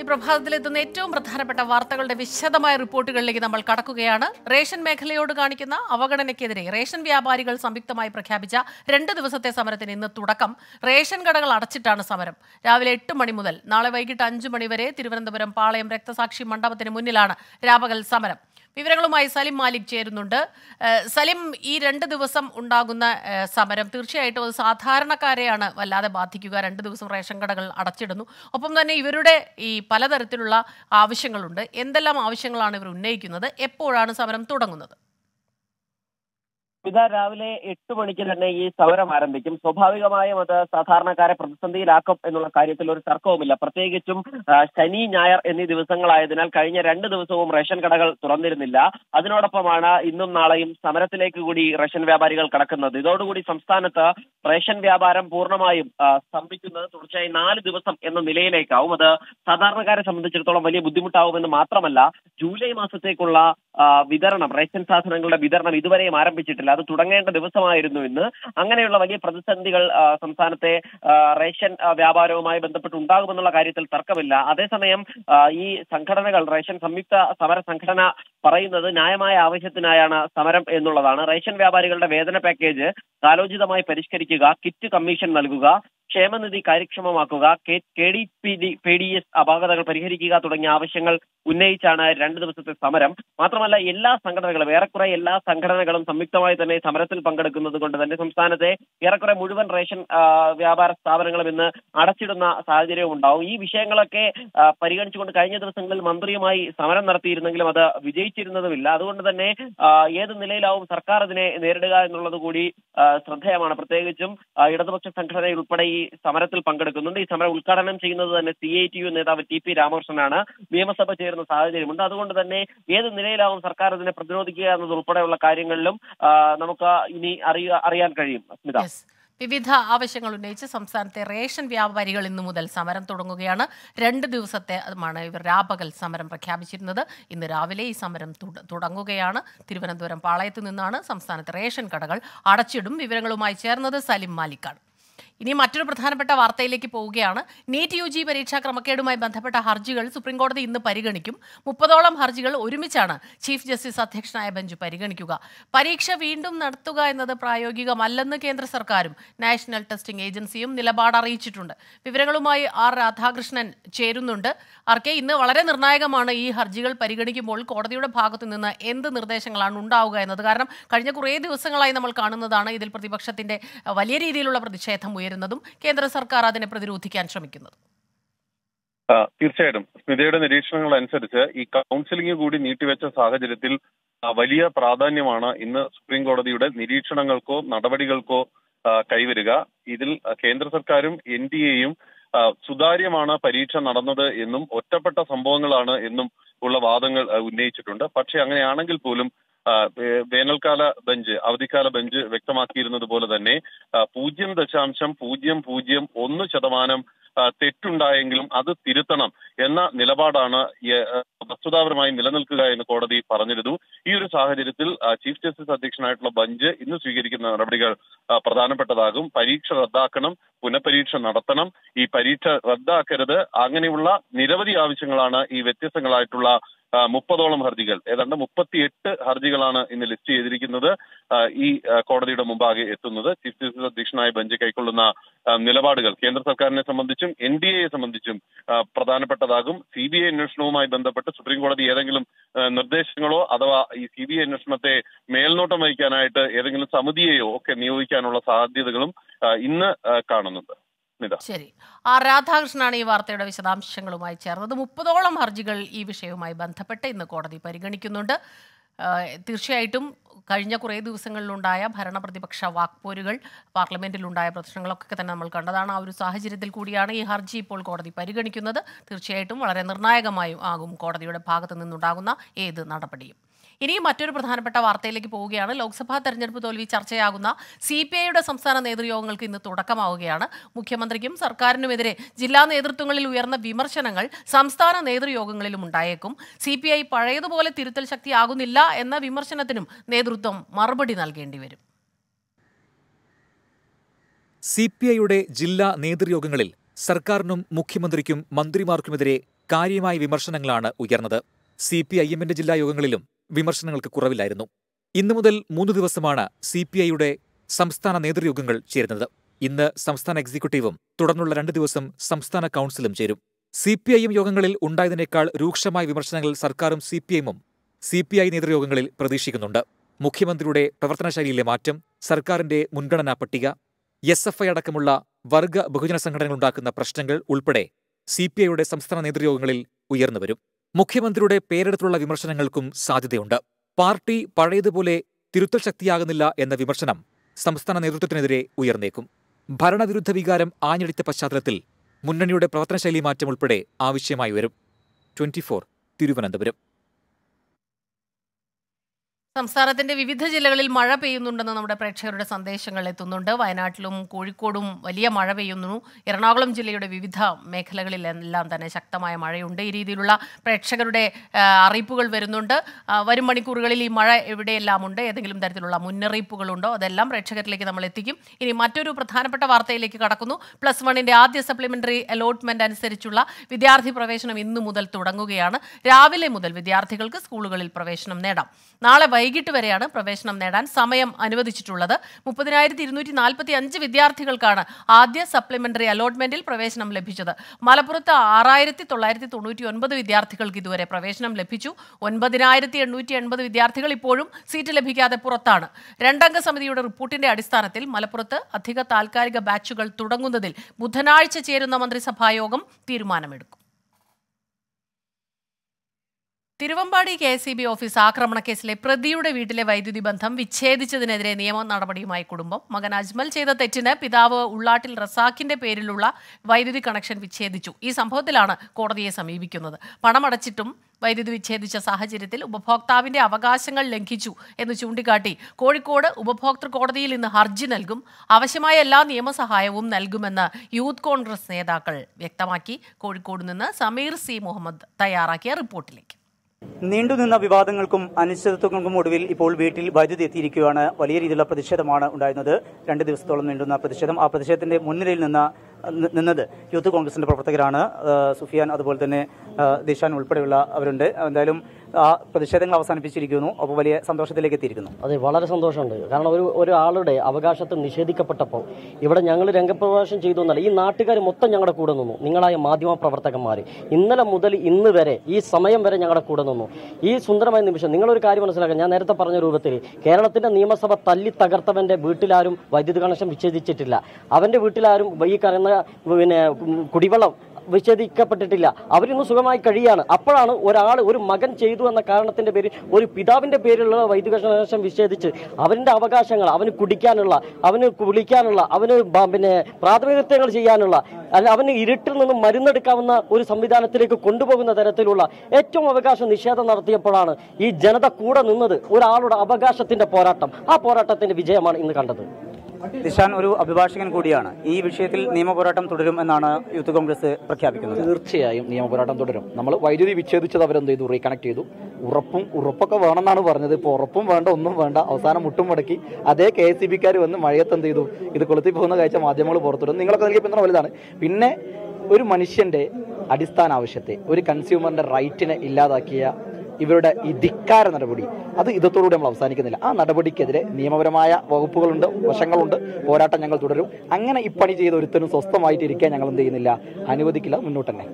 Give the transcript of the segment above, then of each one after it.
ഈ പ്രഭാതത്തിലെത്തുന്ന ഏറ്റവും പ്രധാനപ്പെട്ട വാർത്തകളുടെ വിശദമായ റിപ്പോർട്ടുകളിലേക്ക് നമ്മൾ കടക്കുകയാണ്. റേഷൻ മേഖലയോട് കാണിക്കുന്ന അവഗണനയ്ക്കെതിരെ റേഷൻ വ്യാപാരികൾ സംയുക്തമായി പ്രഖ്യാപിച്ച രണ്ട് ദിവസത്തെ സമരത്തിന് ഇന്ന് തുടക്കം. റേഷൻ കടകൾ അടച്ചിട്ടാണ് സമരം. രാവിലെ എട്ട് മണി മുതൽ നാളെ വൈകിട്ട് അഞ്ചു മണി വരെ തിരുവനന്തപുരം പാളയം രക്തസാക്ഷി മണ്ഡപത്തിന് മുന്നിലാണ് രാപകൽ സമരം. വിവരങ്ങളുമായി സലിം മാലിക് ചേരുന്നുണ്ട്. സലിം ഈ രണ്ട് ദിവസം ഉണ്ടാകുന്ന സമരം തീർച്ചയായിട്ടും അത് സാധാരണക്കാരെയാണ് വല്ലാതെ ബാധിക്കുക. രണ്ട് ദിവസം റേഷൻ കടകൾ അടച്ചിടുന്നു. ഒപ്പം തന്നെ ഇവരുടെ ഈ പലതരത്തിലുള്ള ആവശ്യങ്ങളുണ്ട്. എന്തെല്ലാം ആവശ്യങ്ങളാണ് ഇവർ ഉന്നയിക്കുന്നത്? എപ്പോഴാണ് സമരം തുടങ്ങുന്നത്? ഇതാ രാവിലെ എട്ട് മണിക്ക് തന്നെ ഈ സമരം ആരംഭിക്കും. സ്വാഭാവികമായും അത് സാധാരണക്കാരെ പ്രതിസന്ധിയിലാക്കും എന്നുള്ള കാര്യത്തിൽ ഒരു തർക്കവുമില്ല. പ്രത്യേകിച്ചും ശനി ഞായർ എന്നീ ദിവസങ്ങളായതിനാൽ കഴിഞ്ഞ രണ്ട് ദിവസവും റേഷൻ കടകൾ തുറന്നിരുന്നില്ല. അതിനോടൊപ്പമാണ് ഇന്നും നാളെയും സമരത്തിലേക്ക് കൂടി റേഷൻ വ്യാപാരികൾ കടക്കുന്നത്. ഇതോടുകൂടി സംസ്ഥാനത്ത് റേഷൻ വ്യാപാരം പൂർണമായും സ്തംഭിക്കുന്നത് തുടർച്ചയായി നാല് ദിവസം എന്ന നിലയിലേക്കാവും. അത് സാധാരണക്കാരെ സംബന്ധിച്ചിടത്തോളം വലിയ ബുദ്ധിമുട്ടാവുമെന്ന് മാത്രമല്ല ജൂലൈ മാസത്തേക്കുള്ള വിതരണം റേഷൻ സാധനങ്ങളുടെ വിതരണം ഇതുവരെയും ആരംഭിച്ചിട്ടില്ല. അത് തുടങ്ങേണ്ട ദിവസമായിരുന്നു ഇന്ന്. അങ്ങനെയുള്ള വലിയ പ്രതിസന്ധികൾ സംസ്ഥാനത്തെ റേഷൻ വ്യാപാരവുമായി ബന്ധപ്പെട്ട് ഉണ്ടാകുമെന്നുള്ള കാര്യത്തിൽ തർക്കമില്ല. അതേസമയം ഈ സംഘടനകൾ റേഷൻ സംയുക്ത സമര സംഘടന പറയുന്നത് ന്യായമായ ആവശ്യത്തിനായാണ് സമരം എന്നുള്ളതാണ്. റേഷൻ വ്യാപാരികളുടെ വേതന പാക്കേജ് കാലോചിതമായി പരിഷ്കരിക്കുക കിറ്റ് കമ്മീഷൻ നൽകുക ക്ഷേമനിധി കാര്യക്ഷമമാക്കുക K D P D P D S അപാകതകൾ പരിഹരിക്കുക തുടങ്ങിയ ആവശ്യങ്ങൾ ഉന്നയിച്ചാണ് രണ്ട് ദിവസത്തെ സമരം. മാത്രമല്ല എല്ലാ സംഘടനകളും ഏറെക്കുറെ എല്ലാ സംഘടനകളും സംയുക്തമായി തന്നെ സമരത്തിൽ പങ്കെടുക്കുന്നത് കൊണ്ട് തന്നെ സംസ്ഥാനത്തെ ഏറെക്കുറെ മുഴുവൻ റേഷൻ വ്യാപാര സ്ഥാപനങ്ങളും ഇന്ന് അടച്ചിടുന്ന സാഹചര്യവും ഉണ്ടാവും. ഈ വിഷയങ്ങളൊക്കെ പരിഗണിച്ചുകൊണ്ട് കഴിഞ്ഞ ദിവസങ്ങളിൽ മന്ത്രിയുമായി സമരം നടത്തിയിരുന്നെങ്കിലും അത് വിജയിച്ചിരുന്നതുമില്ല. അതുകൊണ്ട് തന്നെ ഏത് നിലയിലാവും സർക്കാർ ഇതിനെ നേരിടുക എന്നുള്ളത് കൂടി ശ്രദ്ധേയമാണ്. പ്രത്യേകിച്ചും ഇടതുപക്ഷ സംഘടനയിൽ ഉൾപ്പെടെ ഈ സമരത്തിൽ പങ്കെടുക്കുന്നുണ്ട്. ഈ സമരം ഉദ്ഘാടനം ചെയ്യുന്നത് തന്നെ സി ഐ ടി യു നേതാവ് ടി പി രാമകൃഷ്ണനാണ്. നിയമസഭ ചേരുന്ന സാഹചര്യമുണ്ട്. അതുകൊണ്ട് തന്നെ ഏത് നിലയിലാവും സർക്കാർ ഇതിനെ പ്രതിരോധിക്കുക എന്നതുൾപ്പെടെയുള്ള കാര്യങ്ങളിലും നമുക്ക് ഇനി അറിയ അറിയാൻ കഴിയും. അസ്മിത. വിവിധ ആവശ്യങ്ങൾ ഉന്നയിച്ച് സംസ്ഥാനത്തെ റേഷൻ വ്യാപാരികൾ ഇന്നു മുതൽ സമരം തുടങ്ങുകയാണ്. രണ്ട് ദിവസത്തെ മാണ് ഇവർ രാപകൽ സമരം പ്രഖ്യാപിച്ചിരുന്നത്. ഇന്ന് രാവിലെ ഈ സമരം തുടങ്ങുകയാണ്. തിരുവനന്തപുരം പാളയത്ത് നിന്നാണ് സംസ്ഥാനത്തെ റേഷൻ കടകൾ അടച്ചിടും. വിവരങ്ങളുമായി ചേർന്നത് സലിം മാലിക്കാണ്. ഇനി മറ്റൊരു പ്രധാനപ്പെട്ട വാർത്തയിലേക്ക് പോവുകയാണ്. നീറ്റ് യു ജി പരീക്ഷാ ക്രമക്കേടുമായി ബന്ധപ്പെട്ട ഹർജികൾ സുപ്രീംകോടതി ഇന്ന് പരിഗണിക്കും. മുപ്പതോളം ഹർജികൾ ഒരുമിച്ചാണ് ചീഫ് ജസ്റ്റിസ് അധ്യക്ഷനായ ബെഞ്ച് പരിഗണിക്കുക. പരീക്ഷ വീണ്ടും നടത്തുക എന്നത് പ്രായോഗികമല്ലെന്ന് കേന്ദ്ര സർക്കാരും നാഷണൽ ടെസ്റ്റിംഗ് ഏജൻസിയും നിലപാട് അറിയിച്ചിട്ടുണ്ട്. വിവരങ്ങളുമായി ആർ രാധാകൃഷ്ണൻ ചേരുന്നുണ്ട്. ആർ കെ ഇന്ന് വളരെ നിർണായകമാണ് ഈ ഹർജികൾ പരിഗണിക്കുമ്പോൾ കോടതിയുടെ ഭാഗത്തു നിന്ന് എന്ത് നിർദ്ദേശങ്ങളാണ് ഉണ്ടാവുക എന്നത്. കാരണം കഴിഞ്ഞ കുറേ ദിവസങ്ങളായി നമ്മൾ കാണുന്നതാണ് ഇതിൽ പ്രതിപക്ഷത്തിന്റെ വലിയ രീതിയിലുള്ള പ്രതിഷേധം ഉയരുന്നതും കേന്ദ്ര സർക്കാർ അതിനെ പ്രതിരോധിക്കാൻ ശ്രമിക്കുന്നതും. തീർച്ചയായിട്ടും. സ്മിതയുടെ നിരീക്ഷണങ്ങൾ അനുസരിച്ച് ഈ കൗൺസിലിംഗ് കൂടി നീട്ടിവെച്ച സാഹചര്യത്തിൽ വലിയ പ്രാധാന്യമാണ് ഇന്ന് സുപ്രീം കോടതിയുടെ നിരീക്ഷണങ്ങൾക്കോ നടപടികൾക്കോ കൈവരിക. ഇതിൽ കേന്ദ്ര സർക്കാരും എൻ ഡി എയും സുതാര്യമാണ് പരീക്ഷ നടന്നത് എന്നും ഒറ്റപ്പെട്ട സംഭവങ്ങളാണ് എന്നും ഉള്ള വാദങ്ങൾ ഉന്നയിച്ചിട്ടുണ്ട്. പക്ഷെ അങ്ങനെയാണെങ്കിൽ പോലും വേനൽക്കാല ബെഞ്ച് അവധിക്കാല ബെഞ്ച് വ്യക്തമാക്കിയിരുന്നത് പോലെ തന്നെ പൂജ്യം ദശാംശം പൂജ്യം പൂജ്യം ഒന്ന് ശതമാനം തെറ്റുണ്ടായെങ്കിലും അത് തിരുത്തണം എന്ന നിലപാടാണ് വസ്തുതാപരമായി നിലനിൽക്കുക എന്ന് കോടതി പറഞ്ഞിരുന്നു. ഈ ഒരു സാഹചര്യത്തിൽ ചീഫ് ജസ്റ്റിസ് അധ്യക്ഷനായിട്ടുള്ള ബഞ്ച് ഇന്ന് സ്വീകരിക്കുന്ന നടപടികൾ പ്രധാനപ്പെട്ടതാകും. പരീക്ഷ റദ്ദാക്കണം പുനഃപരീക്ഷ നടത്തണം. ഈ പരീക്ഷ റദ്ദാക്കരുത്. അങ്ങനെയുള്ള നിരവധി ആവശ്യങ്ങളാണ് ഈ വ്യത്യസ്തങ്ങളായിട്ടുള്ള മുപ്പതോളം ഹർജികൾ. ഏതാണ്ട് മുപ്പത്തിയെട്ട് ഹർജികളാണ് ഇന്ന് ലിസ്റ്റ് ചെയ്തിരിക്കുന്നത്. ഈ കോടതിയുടെ മുമ്പാകെ എത്തുന്നത്. ചീഫ് ജസ്റ്റിസ് അധ്യക്ഷനായ ബെഞ്ച് കൈക്കൊള്ളുന്ന നിലപാടുകൾ കേന്ദ്ര സർക്കാരിനെ സംബന്ധിച്ചും എൻ ഡി എയെ സംബന്ധിച്ചും പ്രധാനപ്പെട്ടതാകും. സി ബി ഐ അന്വേഷണവുമായി ബന്ധപ്പെട്ട് സുപ്രീം കോടതി ഏതെങ്കിലും നിർദ്ദേശങ്ങളോ അഥവാ ഈ സി ബി ഐ അന്വേഷണത്തെ മേൽനോട്ടം വഹിക്കാനായിട്ട് ഏതെങ്കിലും സമിതിയെയോ ഒക്കെ നിയോഗിക്കാനുള്ള സാധ്യതകളും ഇന്ന് കാണുന്നുണ്ട്. ശരി. ആർ രാധാകൃഷ്ണനാണ് ഈ വാർത്തയുടെ വിശദാംശങ്ങളുമായി ചേർന്നത്. മുപ്പതോളം ഹർജികൾ ഈ വിഷയവുമായി ബന്ധപ്പെട്ട് ഇന്ന് കോടതി പരിഗണിക്കുന്നുണ്ട്. തീർച്ചയായിട്ടും കഴിഞ്ഞ കുറേ ദിവസങ്ങളിലുണ്ടായ ഭരണപ്രതിപക്ഷ വാക്പോരുകൾ പാർലമെന്റിലുണ്ടായ പ്രശ്നങ്ങളൊക്കെ തന്നെ നമ്മൾ കണ്ടതാണ്. ആ ഒരു സാഹചര്യത്തിൽ കൂടിയാണ് ഈ ഹർജി ഇപ്പോൾ കോടതി പരിഗണിക്കുന്നത്. തീർച്ചയായിട്ടും വളരെ നിർണായകമായും ആകും കോടതിയുടെ ഭാഗത്തു നിന്നുണ്ടാകുന്ന ഏത് നടപടിയും. ഇനി മറ്റൊരു പ്രധാനപ്പെട്ട വാർത്തയിലേക്ക് പോവുകയാണ്. ലോക്സഭാ തെരഞ്ഞെടുപ്പ് തോൽവി ചർച്ചയാകുന്ന സി പി ഐയുടെ സംസ്ഥാന നേതൃയോഗങ്ങൾക്ക് ഇന്ന് തുടക്കമാവുകയാണ്. മുഖ്യമന്ത്രിക്കും സർക്കാരിനുമെതിരെ ജില്ലാ നേതൃത്വങ്ങളിൽ ഉയർന്ന വിമർശനങ്ങൾ സംസ്ഥാന നേതൃയോഗങ്ങളിലും ഉണ്ടായേക്കും. സി പി ഐ പഴയതുപോലെ തിരുത്തൽ ശക്തിയാകുന്നില്ല എന്ന വിമർശനത്തിനും നേതൃത്വം മറുപടി നൽകേണ്ടി വരും. സി പി ഐയുടെ ജില്ലാ നേതൃയോഗങ്ങളിൽ സർക്കാരിനും മുഖ്യമന്ത്രിക്കും മന്ത്രിമാർക്കുമെതിരെ കാര്യമായ വിമർശനങ്ങളാണ് ഉയർന്നത്. സി പി ഐ എമ്മിന്റെ ജില്ലാ യോഗങ്ങളിലും വിമർശനങ്ങൾക്ക് കുറവില്ലായിരുന്നു. ഇന്നു മുതൽ മൂന്ന് ദിവസമാണ് സി പി ഐയുടെ സംസ്ഥാന നേതൃയോഗങ്ങൾ ചേരുന്നത്. ഇന്ന് സംസ്ഥാന എക്സിക്യൂട്ടീവും തുടർന്നുള്ള രണ്ട് ദിവസം സംസ്ഥാന കൗൺസിലും ചേരും. സി പി ഐ എം യോഗങ്ങളിൽ ഉണ്ടായതിനേക്കാൾ രൂക്ഷമായ വിമർശനങ്ങൾ സർക്കാരും സി പി ഐഎമ്മും സി പി ഐ നേതൃയോഗങ്ങളിൽ പ്രതീക്ഷിക്കുന്നുണ്ട്. മുഖ്യമന്ത്രിയുടെ പ്രവർത്തനശൈലിയിലെ മാറ്റം സർക്കാരിന്റെ മുൻഗണനാ പട്ടിക എസ് എഫ് ഐ അടക്കമുള്ള വർഗ ബഹുജന സംഘടനകളുണ്ടാക്കുന്ന പ്രശ്നങ്ങൾ ഉൾപ്പെടെ സി പി ഐയുടെ സംസ്ഥാന നേതൃയോഗങ്ങളിൽ ഉയർന്നുവരും മുഖ്യമന്ത്രിയുടെ പേരെടുത്തുള്ള വിമർശനങ്ങൾക്കും സാധ്യതയുണ്ട്. പാർട്ടി പഴയതുപോലെ തിരുത്തൽ ശക്തിയാകുന്നില്ല എന്ന വിമർശനം സംസ്ഥാന നേതൃത്വത്തിനെതിരെ ഉയർന്നേക്കും. ഭരണവിരുദ്ധ വികാരം ആഞ്ഞടിച്ച പശ്ചാത്തലത്തിൽ മുന്നണിയുടെ പ്രവർത്തനശൈലി മാറ്റം ഉൾപ്പെടെ ആവശ്യമായി വരും. Twenty four Thiruvananthapuram. സംസ്ഥാനത്തിന്റെ വിവിധ ജില്ലകളിൽ മഴ പെയ്യുന്നുണ്ടെന്ന് നമ്മുടെ പ്രേക്ഷകരുടെ സന്ദേശങ്ങൾ എത്തുന്നുണ്ട്. വയനാട്ടിലും കോഴിക്കോടും വലിയ മഴ പെയ്യുന്നു. എറണാകുളം ജില്ലയുടെ വിവിധ മേഖലകളിലെല്ലാം തന്നെ ശക്തമായ മഴയുണ്ട്. ഈ രീതിയിലുള്ള പ്രേക്ഷകരുടെ അറിയിപ്പുകൾ വരുന്നുണ്ട്. വരും മണിക്കൂറുകളിൽ ഈ മഴ എവിടെയെല്ലാം ഉണ്ട്? ഏതെങ്കിലും തരത്തിലുള്ള മുന്നറിയിപ്പുകളുണ്ടോ അതെല്ലാം പ്രേക്ഷകരിലേക്ക് നമ്മൾ എത്തിക്കും. ഇനി മറ്റൊരു പ്രധാനപ്പെട്ട വാർത്തയിലേക്ക് കടക്കുന്നു. പ്ലസ് വണ്ണിന്റെ ആദ്യ സപ്ലിമെന്ററി അലോട്ട്മെന്റ് അനുസരിച്ചുള്ള വിദ്യാർത്ഥി പ്രവേശനം ഇന്നു മുതൽ തുടങ്ങുകയാണ്. രാവിലെ മുതൽ വിദ്യാർത്ഥികൾക്ക് സ്കൂളുകളിൽ പ്രവേശനം നേടാം. നാളെ വൈകിട്ട് വരെയാണ് പ്രവേശനം നേടാൻ സമയം അനുവദിച്ചിട്ടുള്ളത്. മുപ്പതിനായിരത്തി ഇരുന്നൂറ്റി നാൽപ്പത്തി അഞ്ച് വിദ്യാർത്ഥികൾക്കാണ് ആദ്യ സപ്ലിമെന്ററി അലോട്ട്മെന്റിൽ പ്രവേശനം ലഭിച്ചത്. മലപ്പുറത്ത് ആറായിരത്തി തൊള്ളായിരത്തി തൊണ്ണൂറ്റി ഒൻപത് വിദ്യാർത്ഥികൾക്ക് ഇതുവരെ പ്രവേശനം ലഭിച്ചു. ഒൻപതിനായിരത്തി എണ്ണൂറ്റി എൺപത് വിദ്യാർത്ഥികൾ ഇപ്പോഴും സീറ്റ് ലഭിക്കാതെ പുറത്താണ്. രണ്ടംഗ സമിതിയുടെ റിപ്പോർട്ടിന്റെ അടിസ്ഥാനത്തിൽ മലപ്പുറത്ത് അധിക താൽക്കാലിക ബാച്ചുകൾ തുടങ്ങുന്നതിൽ ബുധനാഴ്ച ചേരുന്ന മന്ത്രിസഭായോഗം തീരുമാനമെടുക്കും. Thiruvambady K S E B office ആക്രമണ കേസിലെ പ്രതിയുടെ വീട്ടിലെ വൈദ്യുതി ബന്ധം വിച്ഛേദിച്ചതിനെതിരെ നിയമ നടപടിയുമായി കുടുംബം. മകൻ അജ്മൽ ചെയ്ത തെറ്റിന് പിതാവ് ഉള്ളാട്ടിൽ റസാഖിന്റെ പേരിലുള്ള വൈദ്യുതി കണക്ഷൻ വിച്ഛേദിച്ചു. ഈ സംഭവത്തിലാണ് കോടതിയെ സമീപിക്കുന്നത്. പണമടച്ചിട്ടും വൈദ്യുതി വിച്ഛേദിച്ച സാഹചര്യത്തിൽ ഉപഭോക്താവിന്റെ അവകാശങ്ങൾ ലംഘിച്ചു എന്ന് ചൂണ്ടിക്കാട്ടി കോഴിക്കോട് ഉപഭോക്തൃ കോടതിയിൽ ഇന്ന് ഹർജി നൽകും. ആവശ്യമായ എല്ലാ നിയമസഹായവും നൽകുമെന്ന് യൂത്ത് കോൺഗ്രസ് നേതാക്കൾ വ്യക്തമാക്കി. കോഴിക്കോട് നിന്ന് സമീർ സി മുഹമ്മദ് തയ്യാറാക്കിയ റിപ്പോർട്ടിലേക്ക്. നീണ്ടുനിന്ന വിവാദങ്ങൾക്കും അനിശ്ചിതത്വങ്ങൾക്കും ഒടുവിൽ ഇപ്പോൾ വീട്ടിൽ വൈദ്യുതി എത്തിയിരിക്കുകയാണ്. വലിയ രീതിയിലുള്ള പ്രതിഷേധമാണ് ഉണ്ടായിരുന്നത്. രണ്ട് ദിവസത്തോളം നീണ്ടുന്ന പ്രതിഷേധം ആ പ്രതിഷേധത്തിന്റെ മുൻനിരയിൽ നിന്ന് നിന്നത് യൂത്ത് കോൺഗ്രസിന്റെ പ്രവർത്തകരാണ്. സുഫിയാൻ അതുപോലെ തന്നെ ദിഷാൻ ഉൾപ്പെടെയുള്ള അവരുണ്ട്. എന്തായാലും പ്രതിഷേധങ്ങൾ അവസാനിപ്പിച്ചിരിക്കുന്നു. അപ്പോൾ വലിയ സന്തോഷത്തിലേക്ക് എത്തിയിരിക്കുന്നു. അതെ വളരെ സന്തോഷമുണ്ട്. കാരണം ഒരു ഒരാളുടെ അവകാശത്തെ നിഷേധിക്കപ്പെട്ടപ്പോൾ ഇവിടെ ഞങ്ങൾ രംഗപ്രവേശം ചെയ്തു എന്നല്ല ഈ നാട്ടുകാർ മൊത്തം ഞങ്ങളുടെ കൂടെ നിന്നു. നിങ്ങളായ മാധ്യമ പ്രവർത്തകന്മാർ ഇന്നലെ മുതൽ ഇന്ന് വരെ ഈ സമയം വരെ ഞങ്ങളുടെ കൂടെ നിന്നു. ഈ സുന്ദരമായ നിമിഷം നിങ്ങളൊരു കാര്യം മനസ്സിലാക്കാം ഞാൻ നേരത്തെ പറഞ്ഞ രൂപത്തിൽ കേരളത്തിന്റെ നിയമസഭ തല്ലി തകർത്തവന്റെ വീട്ടിലാരും വൈദ്യുതി കണക്ഷൻ വിച്ഛേദിച്ചിട്ടില്ല. അവന്റെ വീട്ടിലാരും ഈ പറയുന്ന പിന്നെ കുടിവെള്ളം വിച്ഛേദിക്കപ്പെട്ടിട്ടില്ല അവരിന്ന് സുഖമായി കഴിയാണ്. അപ്പോഴാണ് ഒരാൾ ഒരു മകൻ ചെയ്തു എന്ന കാരണത്തിന്റെ പേരിൽ ഒരു പിതാവിന്റെ പേരിലുള്ള കണക്ഷൻ വിച്ഛേദിച്ച് അവന്റെ അവകാശങ്ങൾ അവന് കുടിക്കാനുള്ള അവന് കുളിക്കാനുള്ള അവന് പിന്നെ പ്രാഥമികൃത്യങ്ങൾ ചെയ്യാനുള്ള അവന് ഇരുട്ടിൽ നിന്നും മരുന്നെടുക്കാവുന്ന ഒരു സംവിധാനത്തിലേക്ക് കൊണ്ടുപോകുന്ന തരത്തിലുള്ള ഏറ്റവും അവകാശ നിഷേധം നടത്തിയപ്പോഴാണ് ഈ ജനത കൂടെ നിന്നത് ഒരാളുടെ അവകാശത്തിന്റെ പോരാട്ടം. ആ പോരാട്ടത്തിന്റെ വിജയമാണ് ഇന്ന് കണ്ടത്. ദിഷാൻ ഒരു അഭിഭാഷകൻ കൂടിയാണ്. ഈ വിഷയത്തിൽ നിയമപോരാട്ടം തുടരും എന്നാണ് യൂത്ത് കോൺഗ്രസ് പ്രഖ്യാപിക്കുന്നത്. തീർച്ചയായും നിയമപോരാട്ടം തുടരും. നമ്മൾ വൈദ്യുതി വിച്ഛേദിച്ചത് അവരെന്ത് ചെയ്തു? റീകണക്ട് ചെയ്തു. ഉറപ്പും ഉറപ്പൊക്കെ വേണമെന്നാണ് പറഞ്ഞത്. ഇപ്പോൾ ഉറപ്പും വേണ്ട ഒന്നും വേണ്ട. അവസാനം മുട്ടും മടക്കി അതേ കെ എസ് സി ബിക്കാർ വന്ന് മഴയത്ത് എന്ത് ചെയ്തു? ഇത് കൊളുത്തി പോകുന്ന കാഴ്ച മാധ്യമങ്ങൾ പുറത്തുവിടും. നിങ്ങളൊക്കെ നൽകിയ പിന്തുണ വലുതാണ്. പിന്നെ ഒരു മനുഷ്യന്റെ അടിസ്ഥാന ആവശ്യത്തെ ഒരു കൺസ്യൂമറിന്റെ റൈറ്റിനെ ഇല്ലാതാക്കിയ ഇവരുടെ ഈ ധിക്കാര നടപടി. അത് ഇതത്തോടുകൂടി നമ്മൾ അവസാനിക്കുന്നില്ല. ആ നടപടിക്കെതിരെ നിയമപരമായ വകുപ്പുകളുണ്ട് വശങ്ങളുണ്ട്. പോരാട്ടം ഞങ്ങൾ തുടരും. അങ്ങനെ ഈ പണി ചെയ്ത ഒരുത്തരും സ്വസ്ഥമായിട്ട് ഇരിക്കാൻ ഞങ്ങൾ എന്ത് ചെയ്യുന്നില്ല? അനുവദിക്കില്ല. മുന്നോട്ട് തന്നെ.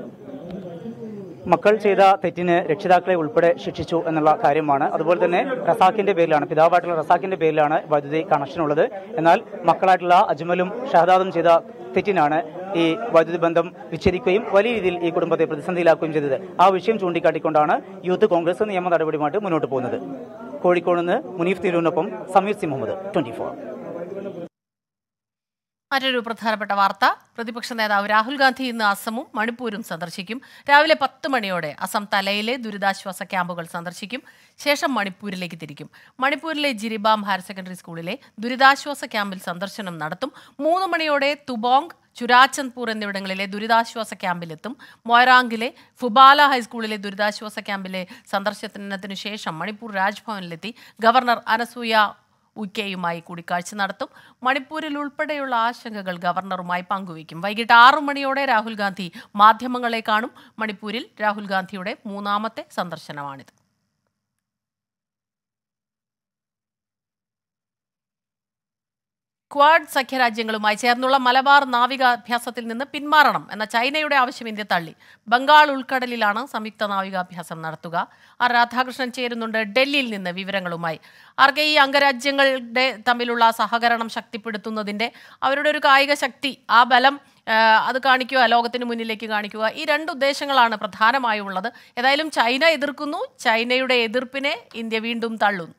മക്കൾ ചെയ്ത തെറ്റിന് രക്ഷിതാക്കളെ ഉൾപ്പെടെ ശിക്ഷിച്ചു എന്നുള്ള കാര്യമാണ്. അതുപോലെ തന്നെ റസാഖിന്റെ പേരിലാണ് പിതാവായിട്ടുള്ള റസാഖിന്റെ പേരിലാണ് വൈദ്യുതി കണക്ഷൻ ഉള്ളത് എന്നാൽ മക്കളായിട്ടുള്ള അജ്മലും ഷഹദാദും ചെയ്ത തെറ്റിനാണ് ഈ വൈദ്യുതി ബന്ധം വിച്ഛേദിക്കുകയും വലിയ രീതിയിൽ ഈ കുടുംബത്തെ പ്രതിസന്ധിയിലാക്കുകയും ചെയ്തത്. ആ വിഷയം ചൂണ്ടിക്കാട്ടിക്കൊണ്ടാണ് യൂത്ത് കോൺഗ്രസ് നിയമ നടപടിയുമായിട്ട് മുന്നോട്ട് പോകുന്നത്. കോഴിക്കോട് നിന്ന് മുനീഫ് തിരൂരിനൊപ്പം സമീർ സി മുഹമ്മദ് ട്വന്റി മറ്റൊരു പ്രധാനപ്പെട്ട വാർത്ത. പ്രതിപക്ഷ നേതാവ് രാഹുൽ ഗാന്ധി ഇന്ന് അസമും മണിപ്പൂരും സന്ദർശിക്കും. രാവിലെ പത്ത് മണിയോടെ അസം തലയിലെ ദുരിതാശ്വാസ ക്യാമ്പുകൾ സന്ദർശിക്കും. ശേഷം മണിപ്പൂരിലേക്ക് തിരിക്കും. മണിപ്പൂരിലെ ജിരിബാം ഹയർ സെക്കൻഡറി സ്കൂളിലെ ദുരിതാശ്വാസ ക്യാമ്പിൽ സന്ദർശനം നടത്തും. മൂന്ന് മണിയോടെ തുബോങ് ചുരാചന്ദ്പൂർ എന്നിവിടങ്ങളിലെ ദുരിതാശ്വാസ ക്യാമ്പിലെത്തും. മൊയറാങ്കിലെ ഫുബാല ഹൈസ്കൂളിലെ ദുരിതാശ്വാസ ക്യാമ്പിലെ സന്ദർശനത്തിനു ശേഷം മണിപ്പൂർ രാജ്ഭവനിലെത്തി. ഗവർണർ അനസൂയ ഉയ്ക്കയുമായി കൂടിക്കാഴ്ച നടത്തും. മണിപ്പൂരിൽ ഉൾപ്പെടെയുള്ള ആശങ്കകൾ ഗവർണറുമായി പങ്കുവയ്ക്കും. വൈകിട്ട് ആറു മണിയോടെ രാഹുൽ ഗാന്ധി മാധ്യമങ്ങളെ കാണും. മണിപ്പൂരിൽ രാഹുൽ ഗാന്ധിയുടെ മൂന്നാമത്തെ സന്ദർശനമാണിത്. ക്വാഡ് സഖ്യരാജ്യങ്ങളുമായി ചേർന്നുള്ള മലബാർ നാവികാഭ്യാസത്തിൽ നിന്ന് പിന്മാറണം എന്ന ചൈനയുടെ ആവശ്യം ഇന്ത്യ തള്ളി. ബംഗാൾ ഉൾക്കടലിലാണ് സംയുക്ത നാവികാഭ്യാസം നടത്തുക. ആർ രാധാകൃഷ്ണൻ ചേരുന്നുണ്ട് ഡൽഹിയിൽ നിന്ന് വിവരങ്ങളുമായി. ആർക്കെ ഈ അംഗരാജ്യങ്ങളുടെ തമ്മിലുള്ള സഹകരണം ശക്തിപ്പെടുത്തുന്നതിന്റെ അവരുടെ ഒരു കായിക ശക്തി ആ ബലം അത് കാണിക്കുക ലോകത്തിന് മുന്നിലേക്ക് കാണിക്കുക ഈ രണ്ട് ഉദ്ദേശങ്ങളാണ് പ്രധാനമായും ഉള്ളത് ഏതായാലും ചൈന എതിർക്കുന്നു ചൈനയുടെ എതിർപ്പിനെ ഇന്ത്യ വീണ്ടും തള്ളുന്നു.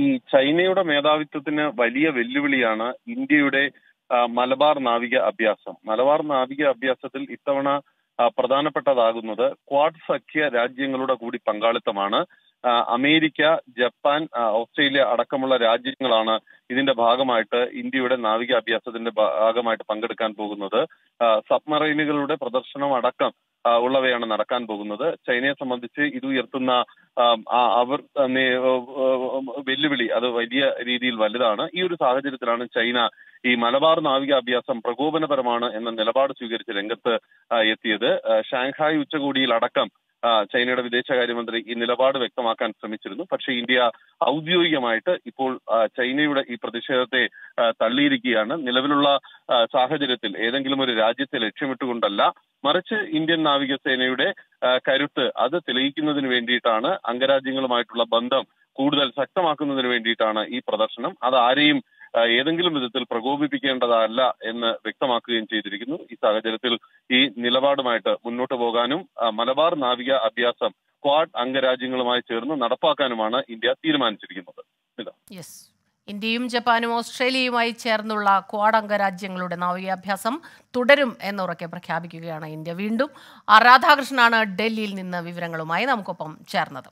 ഈ ചൈനയുടെ മേധാവിത്വത്തിന് വലിയ വെല്ലുവിളിയാണ് ഇന്ത്യയുടെ മലബാർ നാവിക അഭ്യാസം. മലബാർ നാവിക അഭ്യാസത്തിൽ ഇത്തവണ പ്രധാനപ്പെട്ടതാകുന്നത് ക്വാഡ് സഖ്യ രാജ്യങ്ങളുടെ കൂടി പങ്കാളിത്തമാണ്. അമേരിക്ക ജപ്പാൻ ഓസ്ട്രേലിയ അടക്കമുള്ള രാജ്യങ്ങളാണ് ഇതിന്റെ ഭാഗമായിട്ട് ഇന്ത്യയുടെ നാവിക അഭ്യാസത്തിന്റെ ഭാഗമായിട്ട് പങ്കെടുക്കാൻ പോകുന്നത്. സബ്മറൈനുകളുടെ പ്രദർശനം അടക്കം ഉള്ളവയാണ് നടക്കാൻ പോകുന്നത്. ചൈനയെ സംബന്ധിച്ച് ഇത് ഉയർത്തുന്ന അവർ വെല്ലുവിളി അത് വലിയ രീതിയിൽ വലുതാണ്. ഈ ഒരു സാഹചര്യത്തിലാണ് ചൈന ഈ മലബാർ നാവികാഭ്യാസം പ്രകോപനപരമാണ് എന്ന നിലപാട് സ്വീകരിച്ച് രംഗത്ത് എത്തിയത്. ഷാങ്ഹായ് ഉച്ചകോടിയിൽ അടക്കം ചൈനയുടെ വിദേശകാര്യമന്ത്രി ഈ നിലപാട് വ്യക്തമാക്കാൻ ശ്രമിച്ചിരുന്നു. പക്ഷേ ഇന്ത്യ ഔദ്യോഗികമായിട്ട് ഇപ്പോൾ ചൈനയുടെ ഈ പ്രതിഷേധത്തെ തള്ളിയിരിക്കുകയാണ്. നിലവിലുള്ള സാഹചര്യത്തിൽ ഏതെങ്കിലും ഒരു രാജ്യത്തെ ലക്ഷ്യമിട്ടുകൊണ്ടല്ല മറിച്ച് ഇന്ത്യൻ നാവികസേനയുടെ കരുത്ത് അത് തെളിയിക്കുന്നതിന് വേണ്ടിയിട്ടാണ് അംഗരാജ്യങ്ങളുമായിട്ടുള്ള ബന്ധം കൂടുതൽ ശക്തമാക്കുന്നതിന് വേണ്ടിയിട്ടാണ് ഈ പ്രദർശനം. അത് ആരെയും ഏതെങ്കിലും വിധത്തിൽ പ്രകോപിപ്പിക്കേണ്ടതല്ല എന്ന് വ്യക്തമാക്കുകയും ചെയ്തിരിക്കുന്നു. ഈ സാഹചര്യത്തിൽ ഈ നിലപാടുമായിട്ട് മുന്നോട്ട് പോകാനും മലബാർ നാവിക അഭ്യാസം ക്വാഡ് അംഗരാജ്യങ്ങളുമായി ചേർന്ന് നടപ്പാക്കാനുമാണ് ഇന്ത്യ തീരുമാനിച്ചിരിക്കുന്നത്. ഇന്ത്യയും ജപ്പാനും ഓസ്ട്രേലിയയുമായി ചേർന്നുള്ള ക്വാഡംഗ രാജ്യങ്ങളുടെ നാവികാഭ്യാസം തുടരും എന്നുറക്കെ പ്രഖ്യാപിക്കുകയാണ് ഇന്ത്യ. വീണ്ടും രാധാകൃഷ്ണനാണ് ഡൽഹിയിൽ നിന്ന് വിവരങ്ങളുമായി നമുക്കൊപ്പം ചേർന്നത്.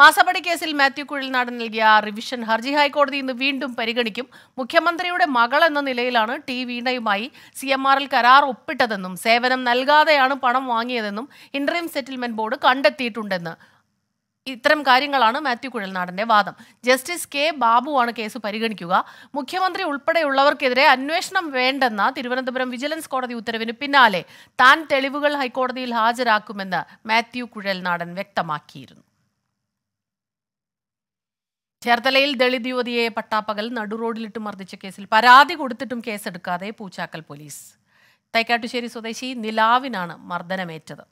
മാസപ്പടി കേസിൽ മാത്യു കുഴിൽനാടൻ നൽകിയ റിവിഷൻ ഹർജി ഹൈക്കോടതി ഇന്ന് വീണ്ടും പരിഗണിക്കും. മുഖ്യമന്ത്രിയുടെ മകൾ എന്ന നിലയിലാണ് ടി വീണയുമായി സി എം ആറിൽ കരാർ ഒപ്പിട്ടതെന്നും സേവനം നൽകാതെയാണ് പണം വാങ്ങിയതെന്നും ഇന്റർം സെറ്റിൽമെന്റ് ബോർഡ് കണ്ടെത്തിയിട്ടുണ്ടെന്ന് ഇത്തരം കാര്യങ്ങളാണ് മാത്യു കുഴൽനാടന്റെ വാദം. ജസ്റ്റിസ് കെ ബാബുവാണ് കേസ് പരിഗണിക്കുക. മുഖ്യമന്ത്രി ഉൾപ്പെടെയുള്ളവർക്കെതിരെ അന്വേഷണം വേണ്ടെന്ന തിരുവനന്തപുരം വിജിലൻസ് കോടതി ഉത്തരവിന് പിന്നാലെ താൻ തെളിവുകൾ ഹൈക്കോടതിയിൽ ഹാജരാക്കുമെന്ന് മാത്യു കുഴൽനാടൻ വ്യക്തമാക്കിയിരുന്നു. ചേർത്തലയിൽ ദളിത് യുവതിയെ പട്ടാപ്പകൽ നടുറോഡിലിട്ട് മർദ്ദിച്ച കേസിൽ പരാതി കൊടുത്തിട്ടും കേസെടുക്കാതെ പൂച്ചാക്കൽ പോലീസ്. തൈക്കാട്ടുശ്ശേരി സ്വദേശി നിലാവിനാണ് മർദ്ദനമേറ്റത്.